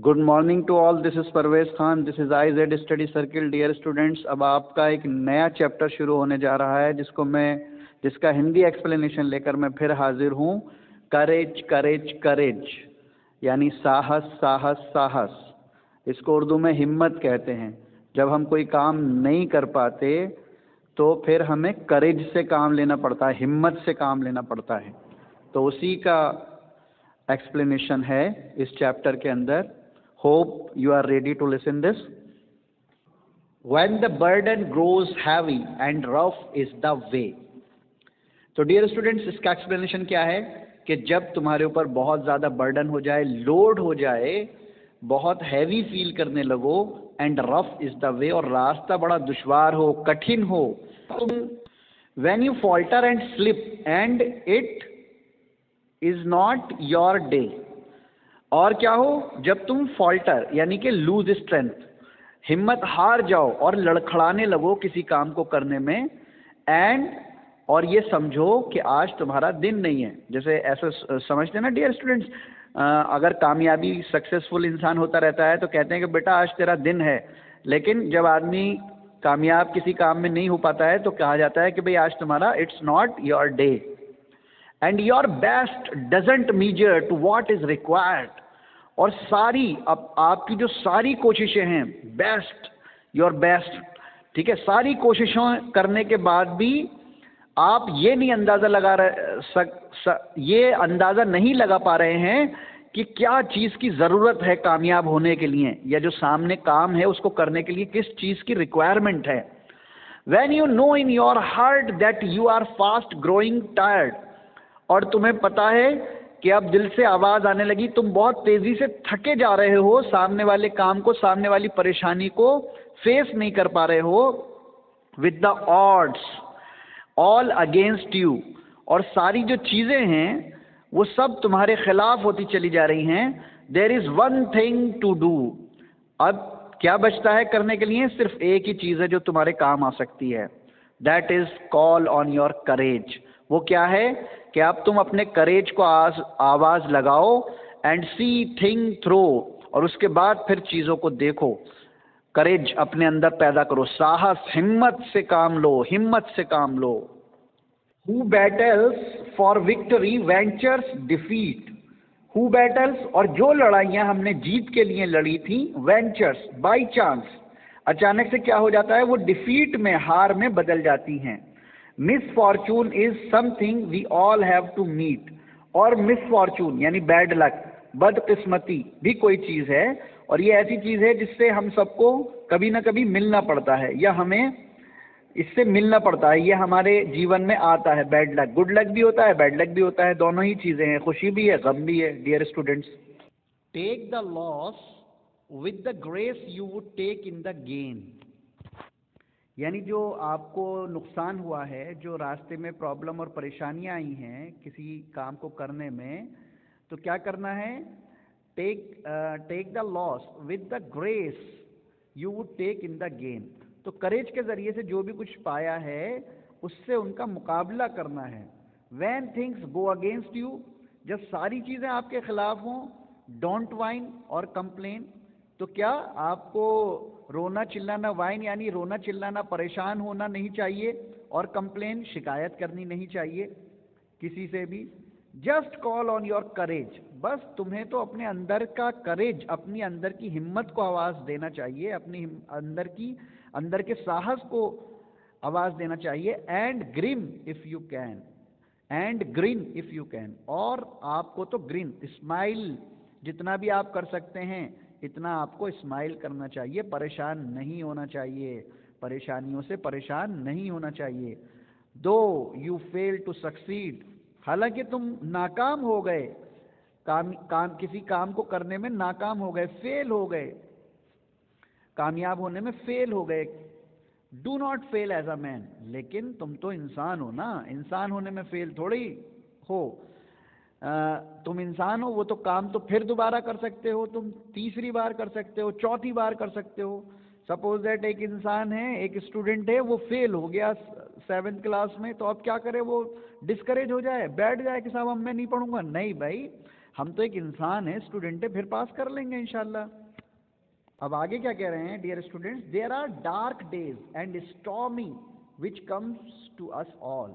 Good morning to all this is Parvez Khan this is I Z study circle dear students अब आपका एक नया chapter शुरू होने जा रहा है, जिसको मैं, जिसका हिंदी एक्सप्लेनेशन लेकर मैं फिर हाजिर हूँ। करेज करेज करेज यानी साहस साहस साहस। इसको उर्दू में हिम्मत कहते हैं। जब हम कोई काम नहीं कर पाते तो फिर हमें करेज से काम लेना पड़ता है, हिम्मत से काम लेना पड़ता है। तो उसी का एक्सप्लेनेशन है इस चैप्टर के अंदर। Hope you are ready to listen this. When the burden grows heavy and rough is the way. तो डियर स्टूडेंट्स इसका एक्सप्लेनेशन क्या है कि जब तुम्हारे ऊपर बहुत ज़्यादा बर्डन हो जाए लोड हो जाए, बहुत हैवी फील करने लगो and rough is the way और रास्ता बड़ा दुश्वार हो, कठिन हो, तुम when you falter and slip and it is not your day और क्या हो, जब तुम फॉल्टर यानी कि लूज स्ट्रेंथ हिम्मत हार जाओ और लड़खड़ाने लगो किसी काम को करने में एंड और ये समझो कि आज तुम्हारा दिन नहीं है। जैसे ऐसा समझते ना डियर स्टूडेंट्स अगर कामयाबी सक्सेसफुल इंसान होता रहता है तो कहते हैं कि, बेटा, आज तेरा दिन है। लेकिन जब आदमी कामयाब किसी काम में नहीं हो पाता है तो कहा जाता है कि, भाई, आज तुम्हारा it's not your day and your best doesn't measure to what is required और सारी अब आपकी जो सारी कोशिशें हैं बेस्ट योर बेस्ट ठीक है? सारी कोशिशों करने के बाद भी आप ये नहीं अंदाज़ा लगा रहे सक, स, ये अंदाज़ा नहीं लगा पा रहे हैं कि क्या चीज़ की ज़रूरत है कामयाब होने के लिए या जो सामने काम है उसको करने के लिए किस चीज़ की रिक्वायरमेंट है। When you know in your heart that you are fast growing tired और तुम्हें पता है कि अब दिल से आवाज़ आने लगी, तुम बहुत तेज़ी से थके जा रहे हो, सामने वाले काम को, सामने वाली परेशानी को फेस नहीं कर पा रहे हो। With the odds all against you और सारी जो चीज़ें हैं, वो सब तुम्हारे खिलाफ होती चली जा रही हैं। There is one thing to do अब क्या बचता है करने के लिए? सिर्फ़ एक ही चीज़ है जो तुम्हारे काम आ सकती है। That is call on your courage वो क्या है कि अब तुम अपने करेज को आज आवाज़ लगाओ एंड सी थिंग थ्रो और उसके बाद फिर चीज़ों को देखो। करेज अपने अंदर पैदा करो। साहस, हिम्मत से काम लो, हिम्मत से काम लो। Who battles for victory ventures defeat who battles और जो लड़ाइयाँ हमने जीत के लिए लड़ी थी वेंचर्स बाई चांस अचानक से क्या हो जाता है? वो डिफीट में, हार में बदल जाती हैं। Misfortune is something we all have to meet और फॉर्चून यानी बैड लक बदकिस्मती भी कोई चीज़ है, और ये ऐसी चीज़ है जिससे हम सबको कभी ना कभी मिलना पड़ता है, या हमें इससे मिलना पड़ता है, ये हमारे जीवन में आता है बैड लक गुड लक भी होता है बैड लक भी होता है, दोनों ही चीज़ें हैं, खुशी भी है, गम भी है dear students take the loss with the grace you would take in the gain यानी जो आपको नुकसान हुआ है, जो रास्ते में प्रॉब्लम और परेशानियाँ आई हैं किसी काम को करने में तो क्या करना है? Take take the loss with the grace you would take in the gain तो करेज के ज़रिए से जो भी कुछ पाया है, उससे उनका मुकाबला करना है। When things go against you जब सारी चीज़ें आपके खिलाफ हों डोंट वाइन और कंप्लेन तो क्या आपको रोना चिल्लाना वाइन, यानी रोना चिल्लाना परेशान होना नहीं चाहिए और कंप्लेन शिकायत करनी नहीं चाहिए किसी से भी? Just call on your courage बस तुम्हें तो अपने अंदर का करेज अपनी अंदर की हिम्मत को आवाज़ देना चाहिए, अपनी अंदर की, अंदर के साहस को आवाज़ देना चाहिए। And grin if you can and grin if you can और आपको तो ग्रीन स्माइल जितना भी आप कर सकते हैं। इतना आपको स्माइल करना चाहिए, परेशान नहीं होना चाहिए। परेशानियों से परेशान नहीं होना चाहिए। दो यू फेल टू सक्सीड हालाँकि तुम नाकाम हो गए। काम काम, किसी काम को करने में नाकाम हो गए फेल हो गए। कामयाब होने में फेल हो गए। Do not fail as a man लेकिन तुम तो इंसान हो ना। इंसान होने में फेल थोड़ी हो। तुम इंसान हो, वो तो काम तो फिर दोबारा कर सकते हो, तुम तीसरी बार कर सकते हो, चौथी बार कर सकते हो। सपोज़ दैट एक इंसान है, एक स्टूडेंट है, वो फेल हो गया सेवेंथ क्लास में तो अब क्या करे वो? डिस्करेज हो जाए, बैठ जाए कि साहब अब मैं नहीं पढ़ूँगा। नहीं भाई, हम तो एक इंसान है स्टूडेंट है, फिर पास कर लेंगे इनशाला अब आगे क्या कह रहे हैं dear students there are dark days and stormy which comes to us all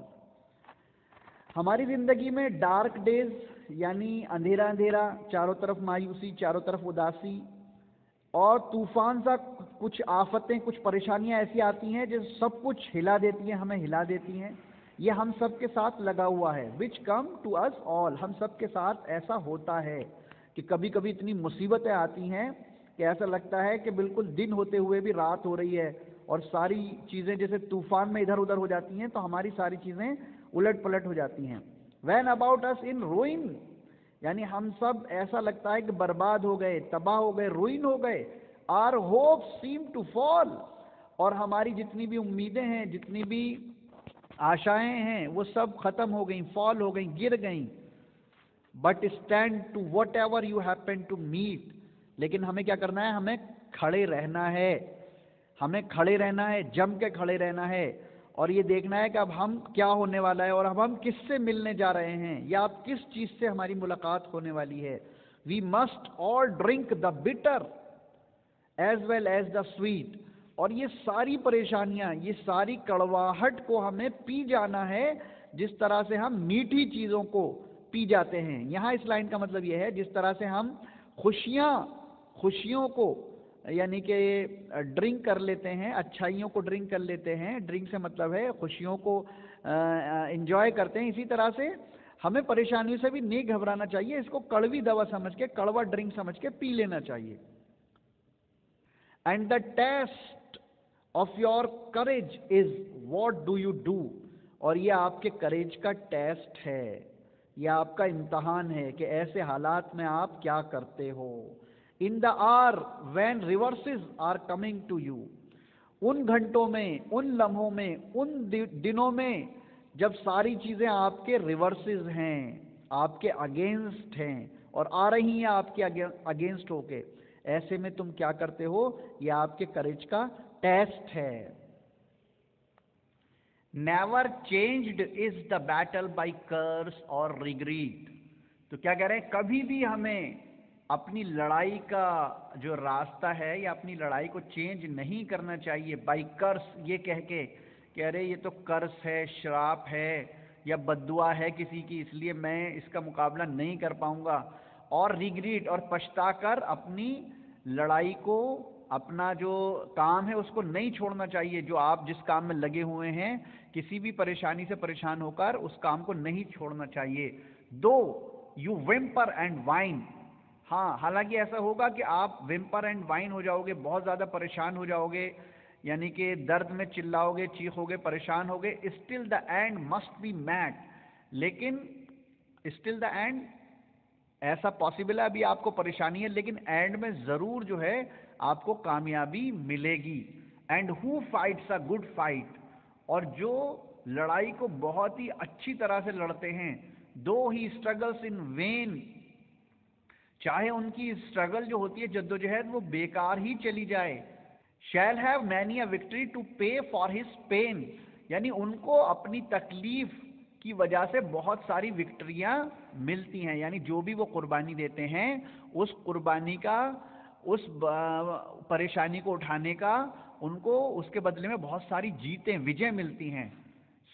हमारी ज़िंदगी में डार्क डेज़ यानी अंधेरा अंधेरा चारों तरफ़ मायूसी, चारों तरफ़ उदासी, और तूफ़ान सा कुछ आफतें, कुछ परेशानियाँ ऐसी आती हैं जो सब कुछ हिला देती हैं, हमें हिला देती हैं। ये हम सब के साथ लगा हुआ है विच कम टू अस ऑल हम सब के साथ ऐसा होता है कि कभी कभी इतनी मुसीबतें आती हैं कि ऐसा लगता है कि बिल्कुल दिन होते हुए भी रात हो रही है, और सारी चीज़ें जैसे तूफ़ान में इधर उधर हो जाती हैं तो हमारी सारी चीज़ें उलट पलट हो जाती हैं। When about us in rowing यानी हम सब ऐसा लगता है कि बर्बाद हो गए, तबाह हो गए रुइन हो गए। Our hope seem to fall और हमारी जितनी भी उम्मीदें हैं, जितनी भी आशाएँ हैं, वो सब खत्म हो गई फॉल हो गई, गिर गई। But stand to whatever you happen to meet लेकिन हमें क्या करना है? हमें खड़े रहना है। हमें खड़े रहना है, जम के खड़े रहना है। और ये देखना है कि अब हम क्या होने वाला है और अब हम किससे मिलने जा रहे हैं? या अब किस चीज़ से हमारी मुलाकात होने वाली है? We must all drink the bitter as well as the sweet और ये सारी परेशानियाँ, ये सारी कड़वाहट को हमें पी जाना है, जिस तरह से हम मीठी चीज़ों को पी जाते हैं। यहाँ इस लाइन का मतलब यह है, जिस तरह से हम खुशियाँ, खुशियों को यानी कि ड्रिंक कर लेते हैं, अच्छाइयों को ड्रिंक कर लेते हैं। ड्रिंक से मतलब है खुशियों को इंजॉय करते हैं। इसी तरह से हमें परेशानियों से भी नहीं घबराना चाहिए। इसको कड़वी दवा समझ के, कड़वा ड्रिंक समझ के पी लेना चाहिए। And the test of your courage is what do you do और ये आपके करेज का टेस्ट है। यह आपका इम्तहान है कि ऐसे हालात में आप क्या करते हो। In the hour when reverses are coming to you उन घंटों में, उन लम्हों में, उन दिनों में जब सारी चीज़ें आपके रिवर्सेज हैं, आपके अगेंस्ट हैं और आ रही हैं आपके अगेंस्ट होके, ऐसे में तुम क्या करते हो? ये आपके करेज का टेस्ट है। Never changed is the battle by curse और रिग्रीट तो क्या कह रहे हैं? कभी भी हमें अपनी लड़ाई का जो रास्ता है या अपनी लड़ाई को चेंज नहीं करना चाहिए बाई कर्स ये कह के कि अरे ये तो कर्स है, श्राप है या बदुआ है किसी की, इसलिए मैं इसका मुकाबला नहीं कर पाऊँगा। और रिग्रीट और पछताकर अपनी लड़ाई को, अपना जो काम है उसको नहीं छोड़ना चाहिए, जो आप जिस काम में लगे हुए हैं, किसी भी परेशानी से परेशान होकर उस काम को नहीं छोड़ना चाहिए। दो यू विम्पर एंड वाइन हाँ हालाँकि ऐसा होगा कि आप विम्पर एंड वाइन हो जाओगे, बहुत ज़्यादा परेशान हो जाओगे, यानी कि दर्द में चिल्लाओगे चीखोगे परेशान होगे still the end must be met लेकिन स्टिल द एंड ऐसा पॉसिबल है, अभी आपको परेशानी है, लेकिन एंड में ज़रूर जो है आपको कामयाबी मिलेगी। And who fights a good fight और जो लड़ाई को बहुत ही अच्छी तरह से लड़ते हैं, दो ही स्ट्रगल्स इन वेन चाहे उनकी स्ट्रगल जो होती है, जद्दोजहद, वो बेकार ही चली जाए। Shall have many a victory to pay for his pain यानी उनको अपनी तकलीफ़ की वजह से बहुत सारी विक्ट्रियाँ मिलती हैं। यानी जो भी वो कुर्बानी देते हैं, उस कुर्बानी का, उस परेशानी को उठाने का, उनको उसके बदले में बहुत सारी जीतें, विजय मिलती हैं।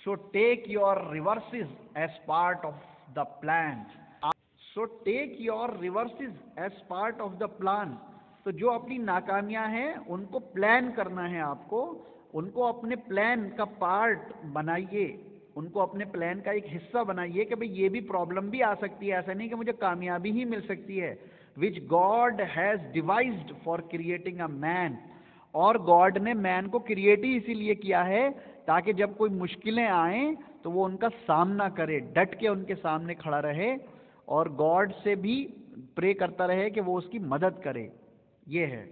So take your reverses as part of the plan so take your reverses as part of the plan तो जो अपनी नाकामियाँ हैं, उनको प्लान करना है आपको। उनको अपने प्लान का पार्ट बनाइए। उनको अपने प्लान का एक हिस्सा बनाइए कि भाई ये भी प्रॉब्लम भी आ सकती है। ऐसा नहीं कि मुझे कामयाबी ही मिल सकती है। Which God has devised for creating a man और गॉड ने मैन को क्रिएट ही इसीलिए किया है ताकि जब कोई मुश्किलें आए तो वो उनका सामना करे। डट के उनके सामने खड़ा रहे। और गॉड से भी प्रे करता रहे कि वो उसकी मदद करे। ये है।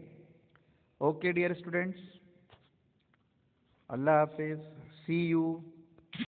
ओके डियर स्टूडेंट्स अल्लाह हाफिज। See you